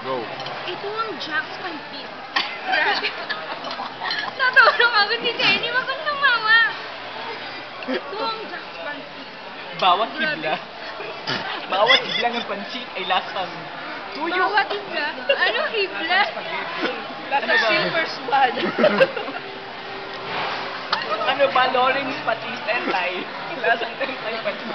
Go. Ito ang Jack's Pancit. Grabe. Natulong ako ni Jenny. Wag kang tumawa. Ito ang Jack's Pancit. Bawat Grabe. hibla. Bawat hibla ng pansit ay lasang tuyo. Bawat hibla. Ano hibla? Ano? Silver swan. ano ba? Lawrence Patis and Thai. Lasang tayo patis.